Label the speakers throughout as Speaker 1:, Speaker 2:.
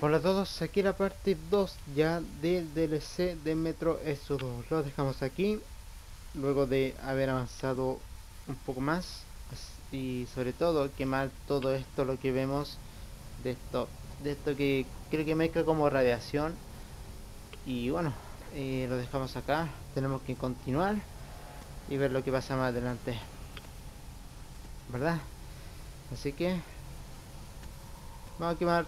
Speaker 1: Hola a todos, aquí la parte 2 ya del DLC de Metro Exodus. Lo dejamos aquí, luego de haber avanzado un poco más y sobre todo quemar todo esto, lo que vemos de esto, de esto que creo que mezcla como radiación. Y bueno, eh, lo dejamos acá, tenemos que continuar y ver lo que pasa más adelante. ¿Verdad? Así que vamos a quemar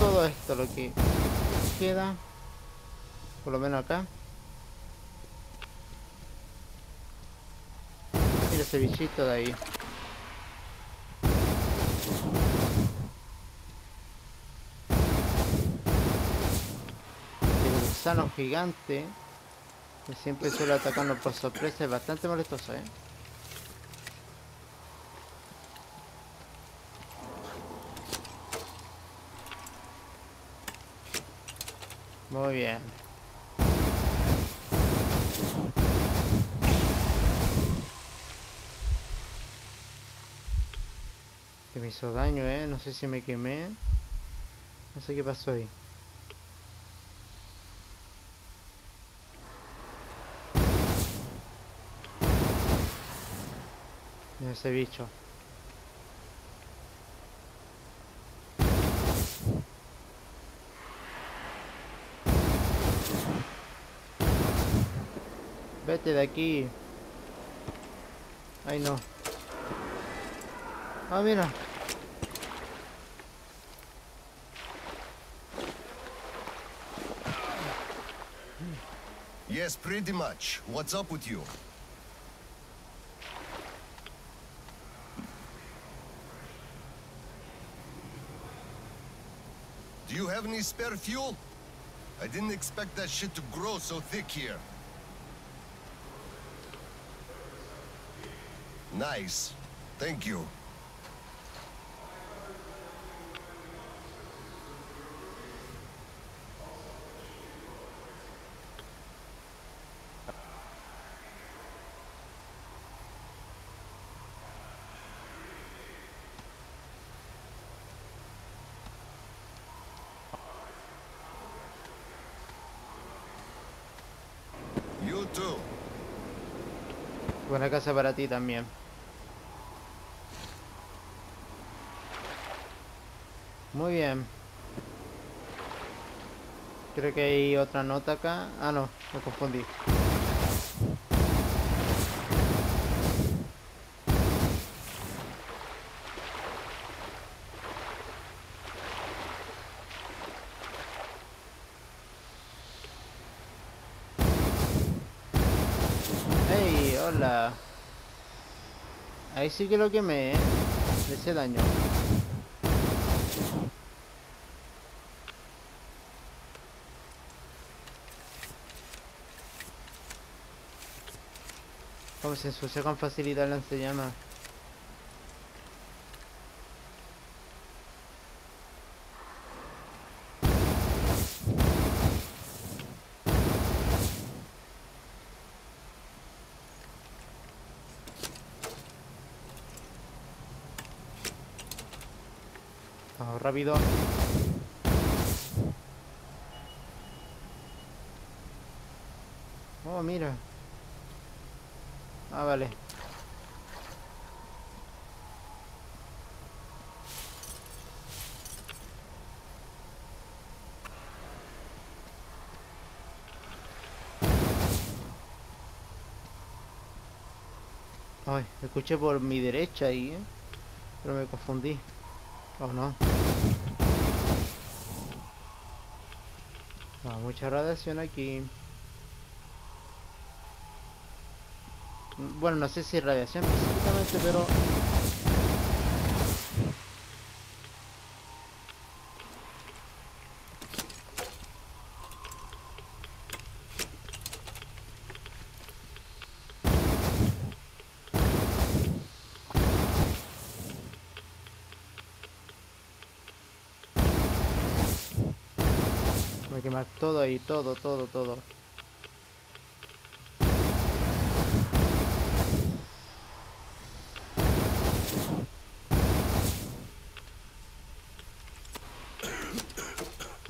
Speaker 1: todo esto lo que queda por lo menos acá. Mira ese bichito de ahí. El gusano gigante que siempre suele atacarnos por sorpresa es bastante molestoso eh Muy bien. Que me hizo daño, eh. No sé si me quemé. No sé qué pasó ahí. Ese bicho. Vete de aquí. Ay, no. Ah, mira.
Speaker 2: Yes, pretty much. What's up with you? Do you have any spare fuel? I didn't expect that shit to grow so thick here. Nice. Thank you.
Speaker 1: Buena casa para ti también. Muy bien. Creo que hay otra nota acá. Ah, no, me confundí. ¡Hey! ¡Hola! Ahí sí que lo quemé, ¿eh? Hice daño. Se ensucia con facilidad el lanzallamas. Vamos rápido. Oh, mira. Ah, vale. Ay, escuché por mi derecha ahí, ¿eh? Pero me confundí. Oh, no. Ah, mucha radiación aquí. Bueno, no sé si radiación específicamente, pero... Voy a quemar todo ahí, todo, todo, todo.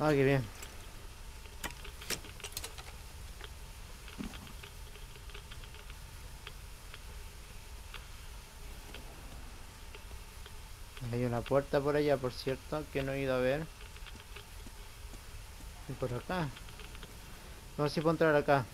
Speaker 1: Ah, qué bien. Hay una puerta por allá, por cierto, que no he ido a ver. Y por acá. Vamos a ir a entrar acá.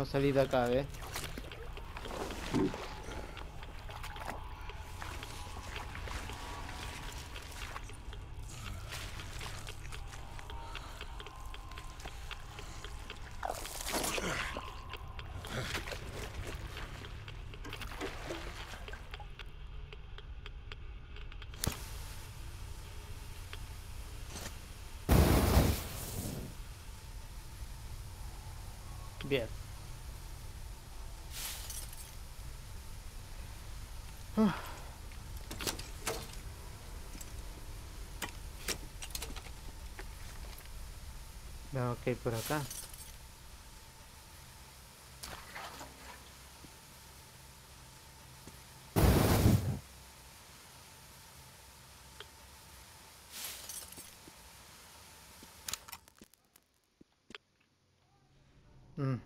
Speaker 1: No de acá, ¿eh? Bien. Ah. Vamos que por acá. Mm.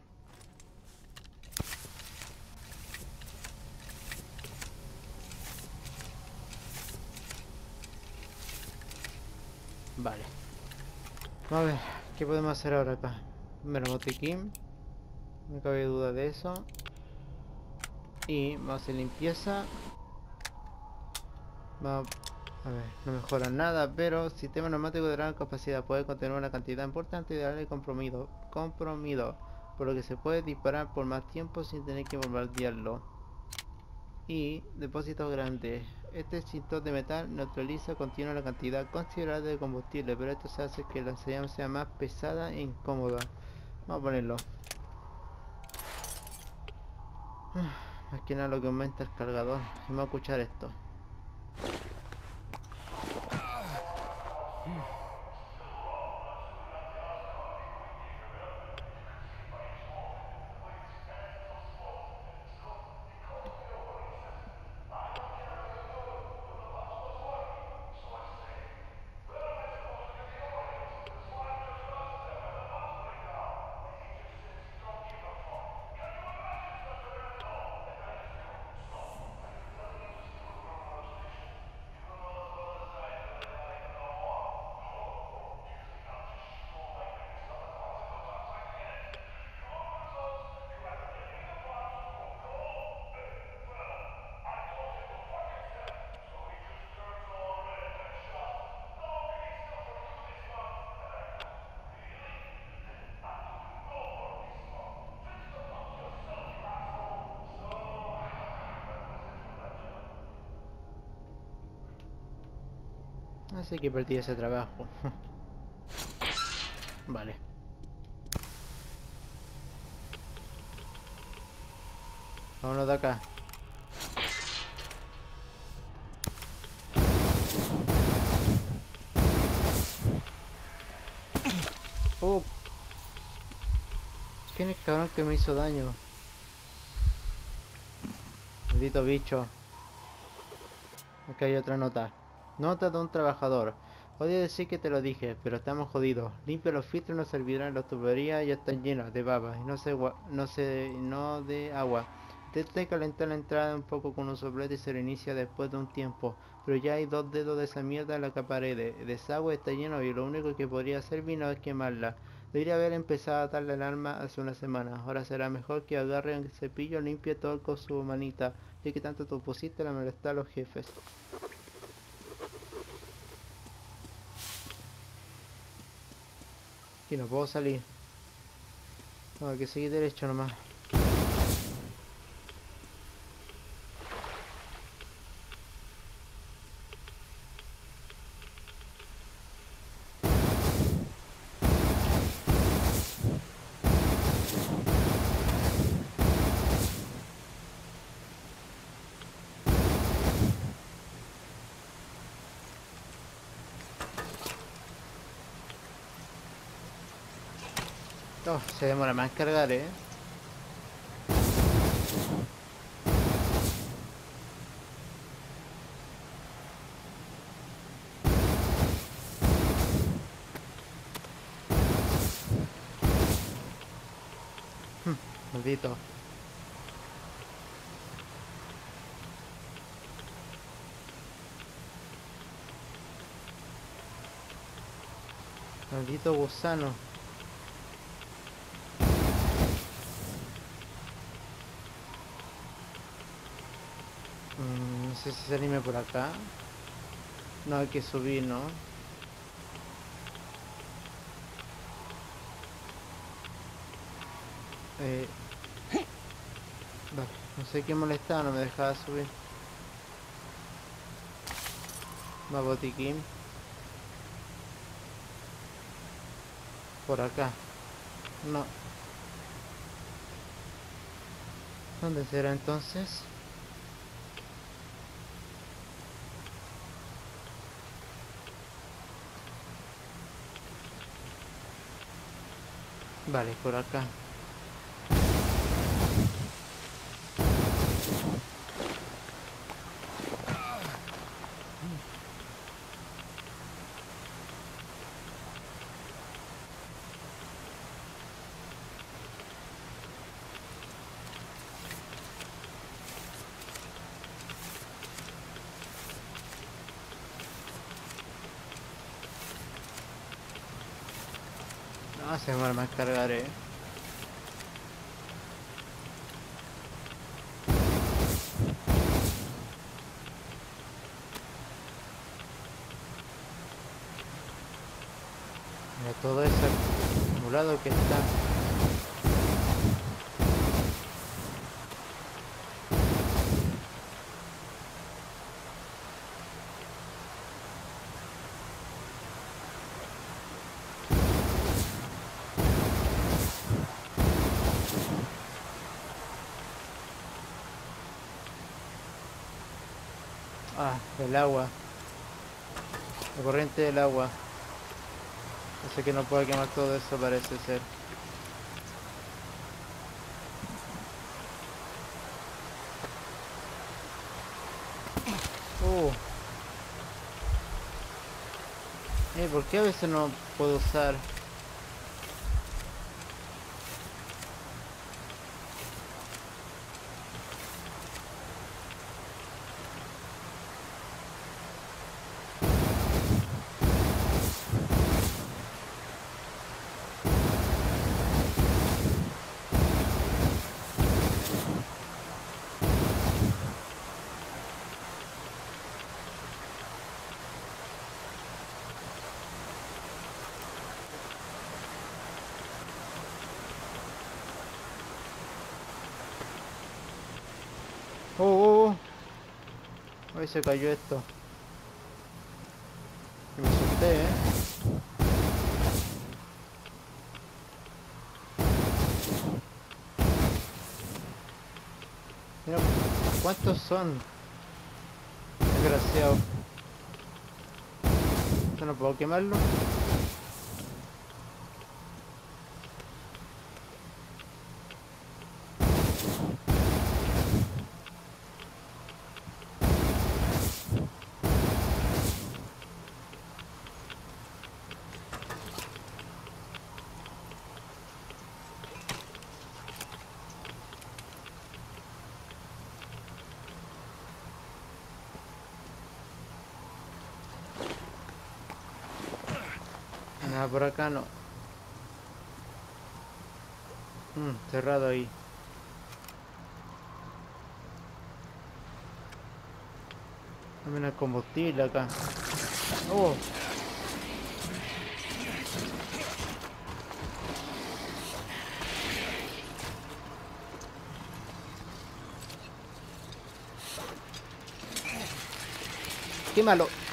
Speaker 1: Vale. A ver, ¿qué podemos hacer ahora acá? Primero botiquín. No cabe duda de eso. Y vamos a hacer limpieza. Vamos a ver, no mejora nada, pero sistema neumático de gran capacidad puede contener una cantidad importante de aire compromido, compromido, por lo que se puede disparar por más tiempo sin tener que bombardearlo. Y depósitos grandes. Este cinturón de metal neutraliza contiene una cantidad considerable de combustible, pero esto se hace que la enseñanza sea más pesada e incómoda. Vamos a ponerlo. Más que nada lo que aumenta el cargador. Vamos a escuchar esto. Así que perdí ese trabajo. vale. Vámonos de acá. Oh. ¿Quién es el cabrón que me hizo daño? Maldito bicho. Aquí hay otra nota. Nota de un trabajador. Odio decir que te lo dije, pero estamos jodidos. Limpia los filtros, nos servirán las tuberías ya están llenas de baba y no se no se no de agua. Intenta calentar la entrada un poco con un soplete y se reinicia después de un tiempo, pero ya hay dos dedos de esa mierda en la pared. El desagüe está lleno y lo único que podría hacer vino es quemarla. Debería haber empezado a atarle el arma hace una semana. Ahora será mejor que agarre el cepillo, limpie todo con su manita, ya que tanto tú pusiste la molestar a los jefes. Aquí no puedo salir. Tengo que seguir derecho nomás. Oh, se demora más cargar, eh. Hmm, Maldito. Maldito gusano. Mm, no sé si se anime por acá. No, hay que subir, ¿no? Eh... Vale, no sé qué molestaba, no me dejaba subir. Va botiquín. Por acá. No. ¿Dónde será entonces? Vale, por acá. No, se demora más cargar, eh. Mira todo ese acumulado que está. Ah, el agua. La corriente del agua. Así que no puedo quemar todo eso parece ser. Uh. Eh, ¿por qué a veces no puedo usar? Oh, oh, se cayó esto. Y me asusté, eh. Mira, ¿cuántos son? Desgraciado. ¿Esto no puedo quemarlo? Nada, por acá no. Mm, cerrado ahí. Dame una combustible acá. Oh. Quémalo.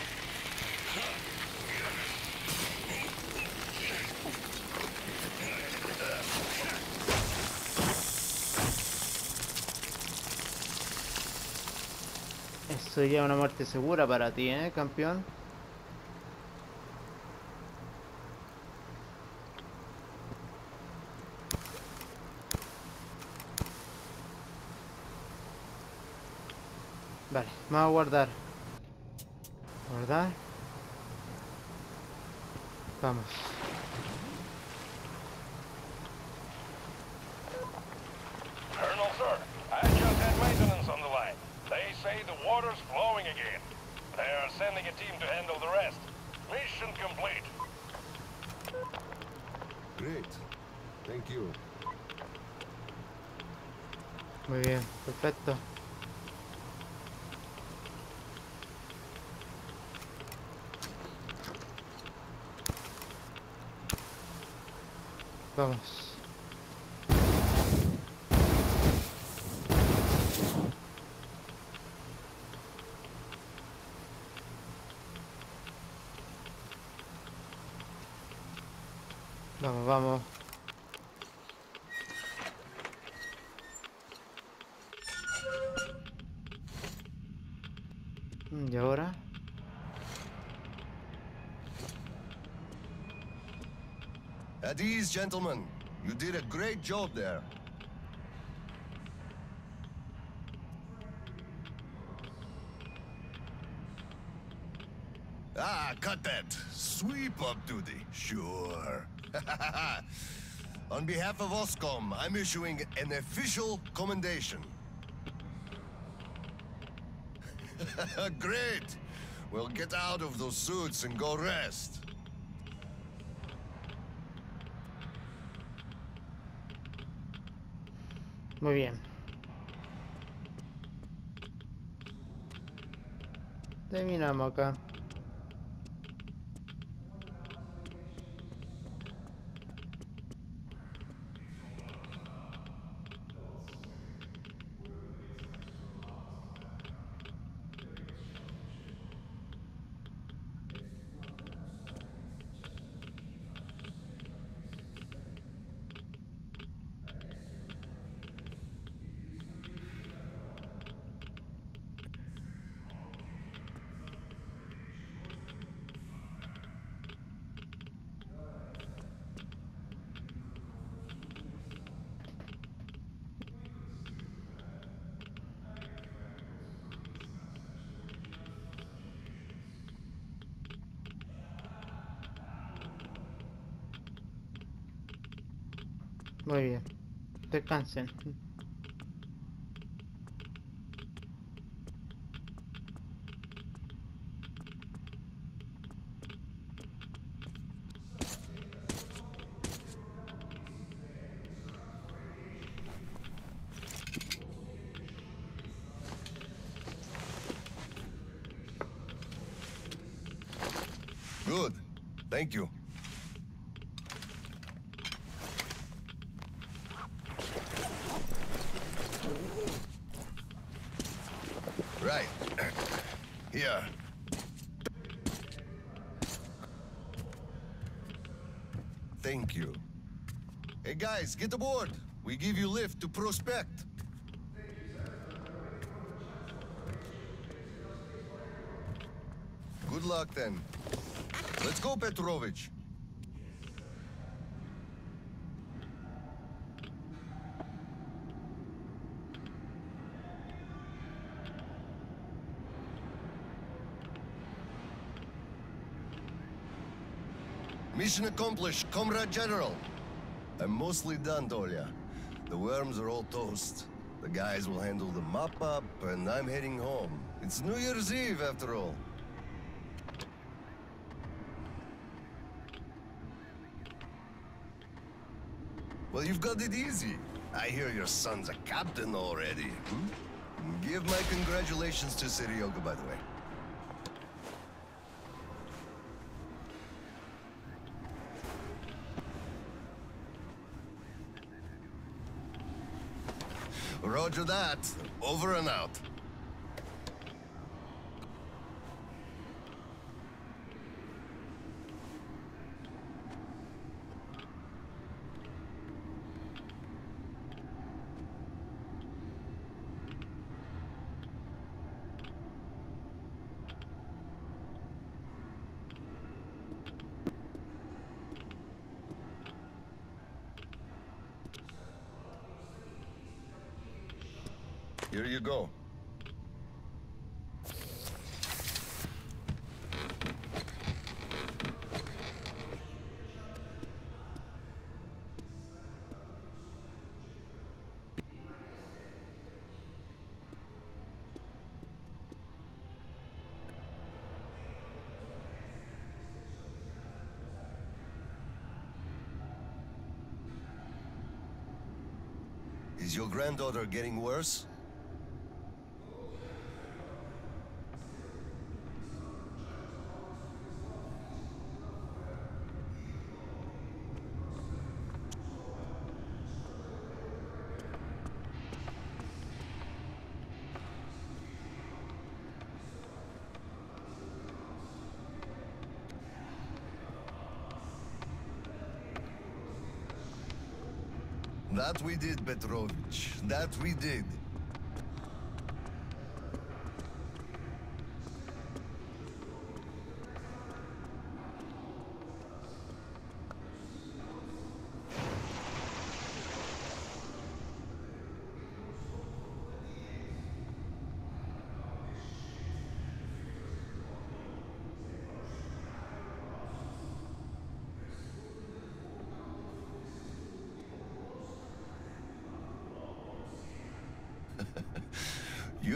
Speaker 1: sería una muerte segura para ti, ¿eh, campeón?
Speaker 3: Vale, vamos a guardar. Guardar. Vamos. Perfecto. Vamos. Vamos, vamos. ¿Y ahora?
Speaker 4: At ease, gentlemen. You did a great job there. Ah, cut that. Sweep up duty. Sure. On behalf of OSCOM, I'm issuing an official commendation. Great. Well, get out of those suits and go rest.
Speaker 3: Muy bien. Terminamos acá. Muy bien. Descansen.
Speaker 4: Guys, get aboard. We give you lift to Prospect. Good luck then. Let's go, Petrovich. Mission accomplished, Comrade General. I'm mostly done, Tolia. The worms are all toast. The guys will handle the mop-up, and I'm heading home. It's New Year's Eve, after all. Well, you've got it easy. I hear your son's a captain already. Hmm? Give my congratulations to Sirioka, by the way. Roger that. Over and out. Here you go.
Speaker 2: Is your granddaughter getting worse? That we did, Petrovich. That we did.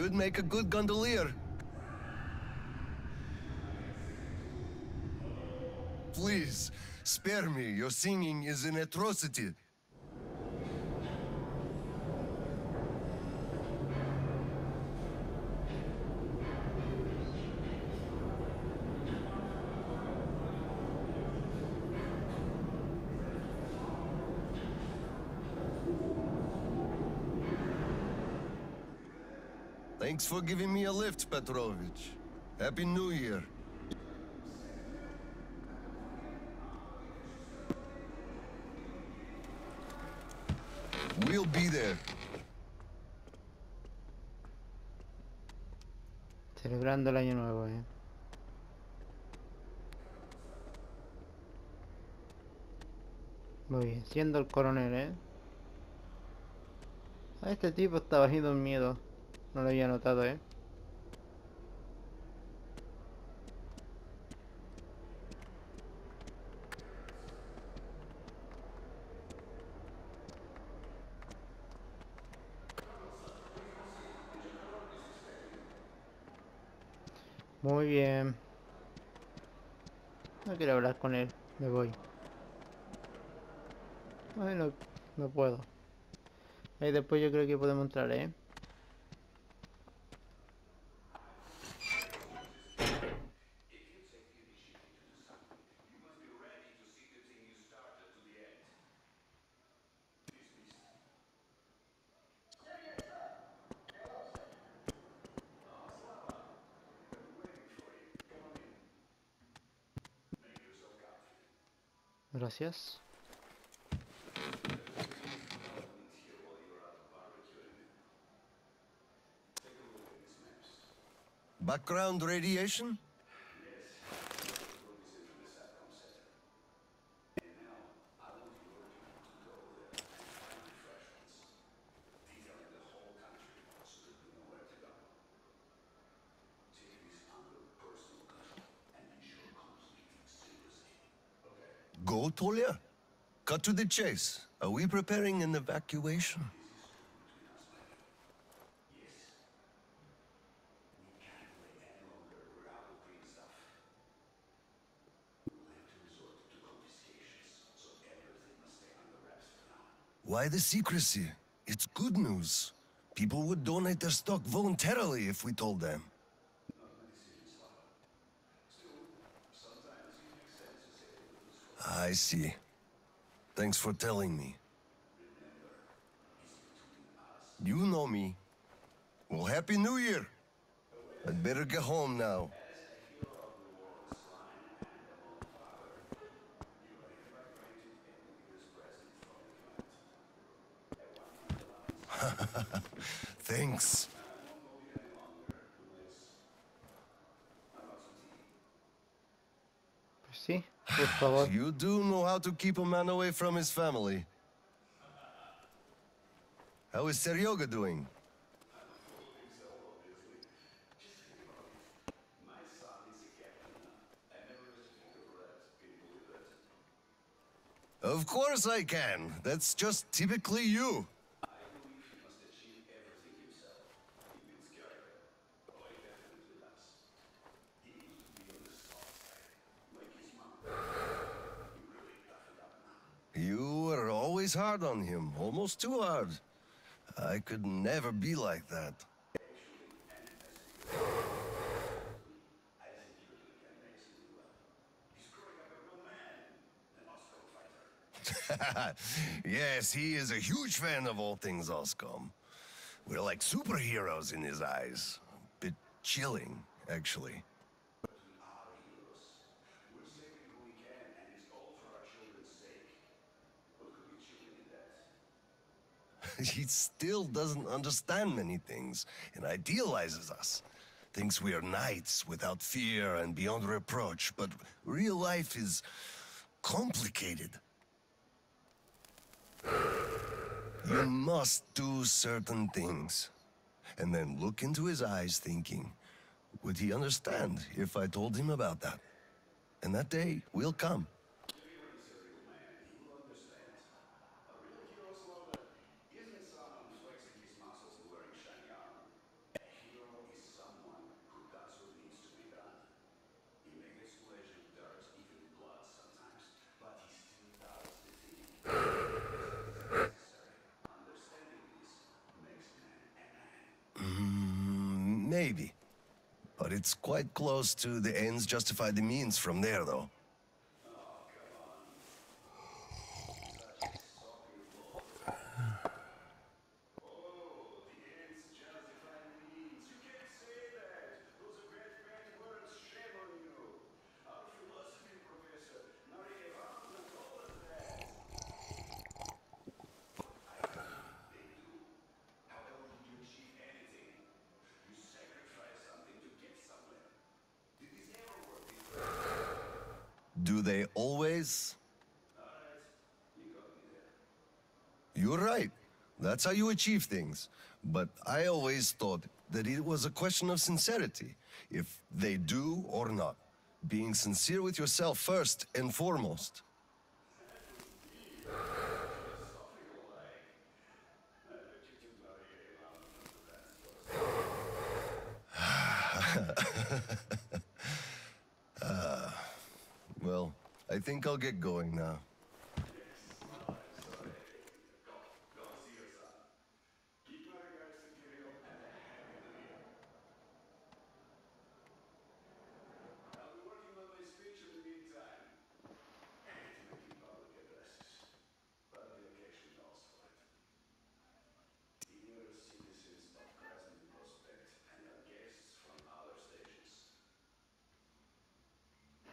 Speaker 2: You'd make a good gondolier. Please, spare me. Your singing is an atrocity. Thanks for giving me a lift, Petrovich. Happy New Year. We'll be there.
Speaker 1: Celebrando el año nuevo, eh. Muy bien, siendo el coronel, eh. A este tipo está bajando el miedo. No lo había notado, eh. Muy bien. No quiero hablar con él. Me voy. Ay, no, puedo. Ahí después yo creo que podemos entrar, ¿eh? yes.
Speaker 2: Background radiation? Go, Cut to the chase. Are we preparing an evacuation? Why the secrecy? It's good news. People would donate their stock voluntarily if we told them. I see. Thanks for telling me. You know me. Well, Happy New Year. I'd better get home now. Thanks. You do know how to keep a man away from his family. How is Seryoga doing? Of course I can. That's just typically you. You were always hard on him, almost too hard. I could never be like that. yes, he is a huge fan of all things Oscom. We're like superheroes in his eyes. A bit chilling, actually. he still doesn't understand many things and idealizes us. Thinks we are knights without fear and beyond reproach, but real life is complicated. You must do certain things. And then look into his eyes thinking, would he understand if I told him about that? And that day will come. Maybe. But it's quite close to the ends justify the means from there, though. Do they always? You're right. That's how you achieve things. But I always thought that it was a question of sincerity, if they do or not. Being sincere with yourself first and foremost. Well, I think I'll get going now.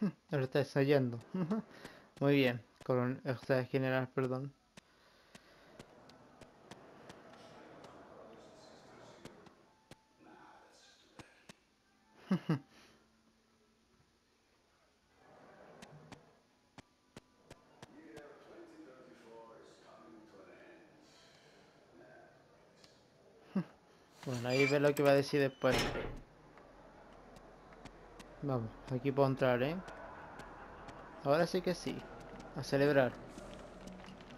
Speaker 1: Lo está ensayando. Muy bien, coronel, o general, perdón. Bueno, ahí ve lo que va a decir después. Vamos, aquí puedo entrar, ¿eh? Ahora sí que sí. A celebrar.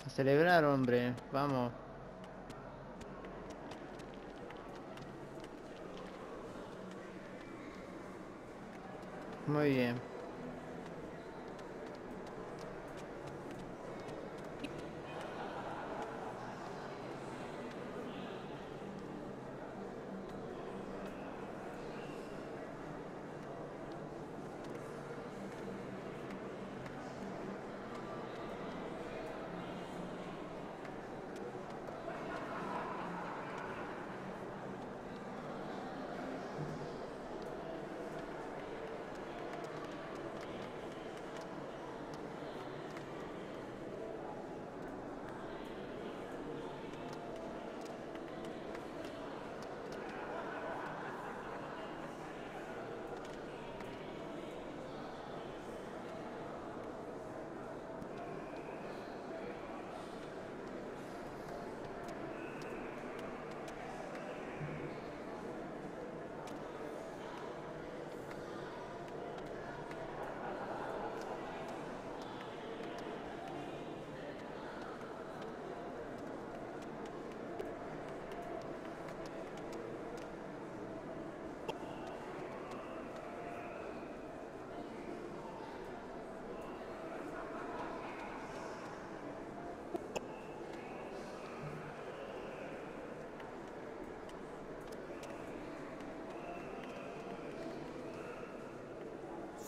Speaker 1: A celebrar, hombre. Vamos. Muy bien.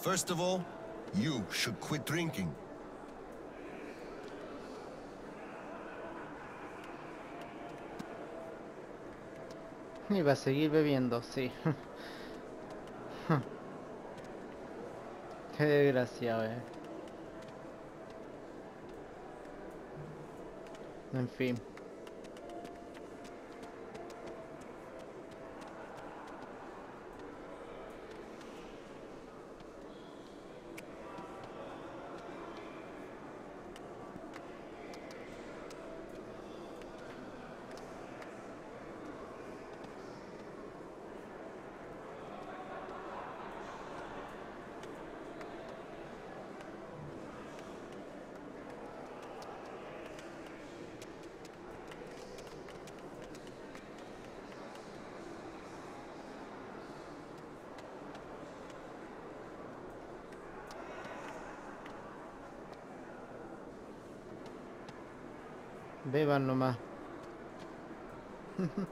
Speaker 4: First of all, you should quit drinking.
Speaker 1: Y va a seguir bebiendo, sí. Qué desgraciado, eh. En fin. Beban nomás.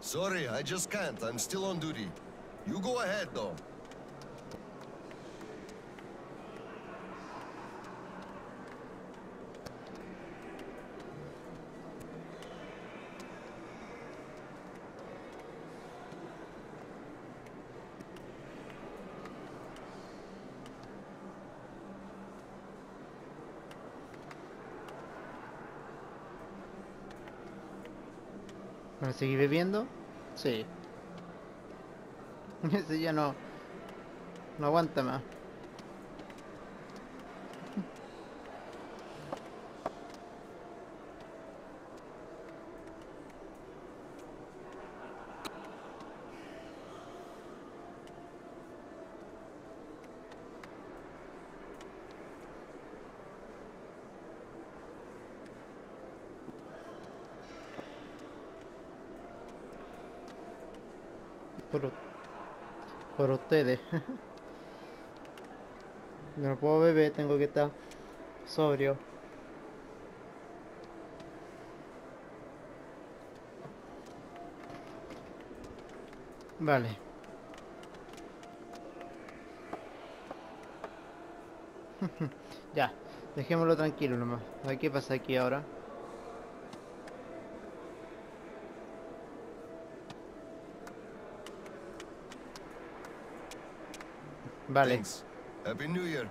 Speaker 4: Sorry, I just can't. I'm still on duty. You go ahead, though.
Speaker 1: ¿Para seguir bebiendo? Sí. Ese ya no... No aguanta más. Por, u- por No puedo beber, tengo que estar sobrio. Vale. ya, dejémoslo tranquilo nomás. A ver qué pasa aquí ahora. Vale.
Speaker 4: Thanks. Happy New Year.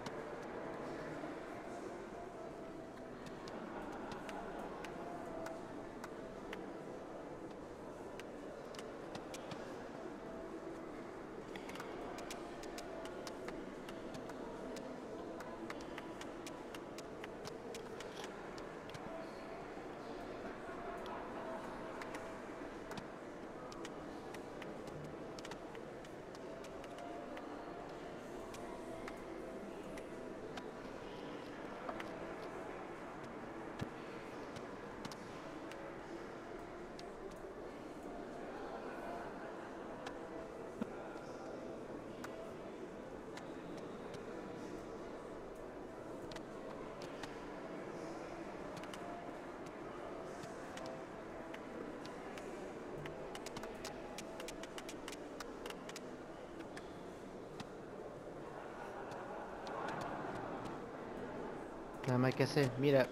Speaker 1: Mira.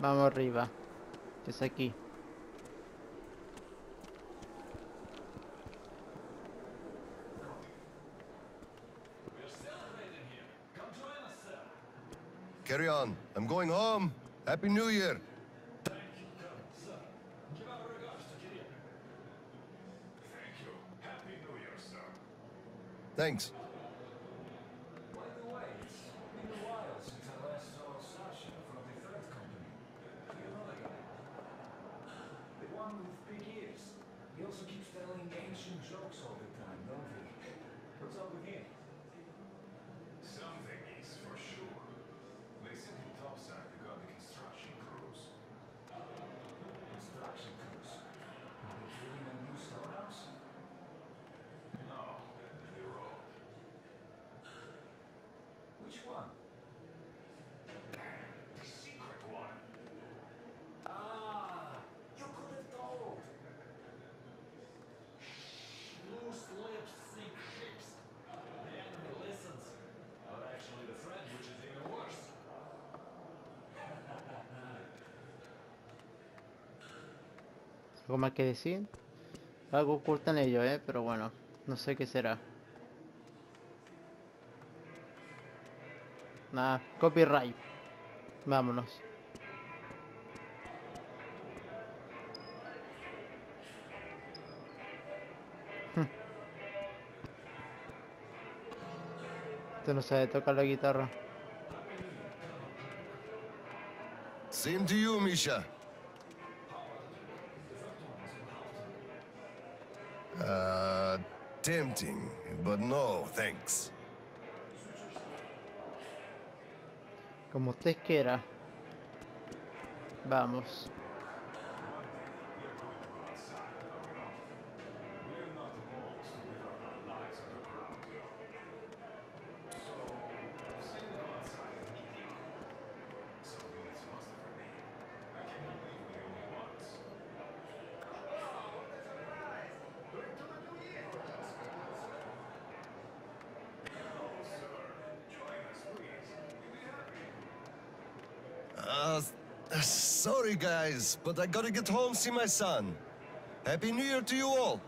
Speaker 1: Vamos. Arriba. Es aquí.
Speaker 4: Happy New Year. Thanks.
Speaker 1: ¿Algo más que decir? Algo ocultan ellos, eh, pero bueno, no sé qué será. Nada, copyright. Vámonos. Hm. Este no sabe tocar la guitarra.
Speaker 3: Same to you, Misha. Tempting, but no, thanks.
Speaker 1: Como usted quiera. Vamos.
Speaker 3: Guys, but I gotta get home see my son. Happy New Year to you all.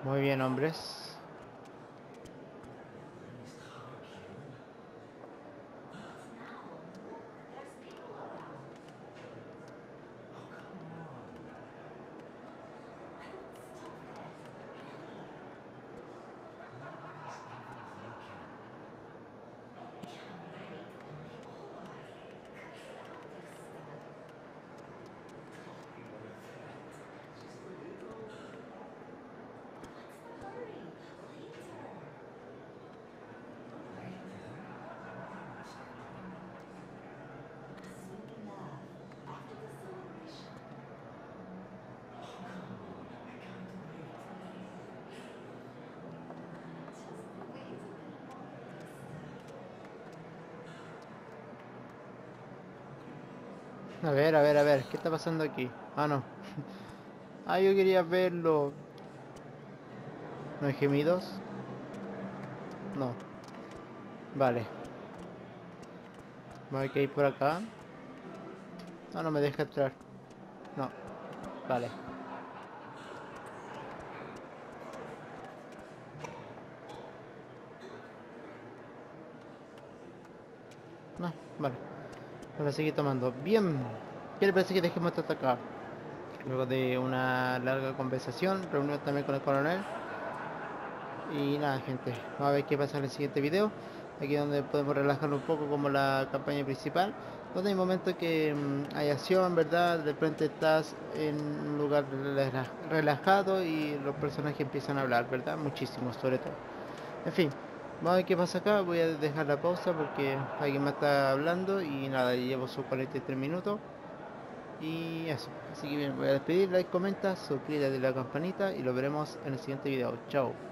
Speaker 1: Muy bien, hombres. A ver, a ver, a ver, ¿qué está pasando aquí? Ah, no. ah, yo quería verlo. ¿No hay gemidos? No. Vale. Voy a ir por acá. No, no me deja entrar. No. Vale. No, vale. Ahora seguir tomando. Bien. ¿Qué le parece que dejemos hasta acá? Luego de una larga conversación, reunión también con el coronel. Y nada, gente. Vamos a ver qué pasa en el siguiente video. Aquí donde podemos relajarnos un poco como la campaña principal. Donde hay momentos que mm, hay acción, ¿verdad? De repente estás en un lugar rela- relajado y los personajes empiezan a hablar, ¿verdad? Muchísimo, sobre todo. En fin, vamos a ver qué pasa acá. Voy a dejar la pausa porque alguien me está hablando y nada, llevo sus 43 minutos. Y eso, así que bien, voy a despedir, like, comenta, suscríbete a la campanita y lo veremos en el siguiente video. Chao.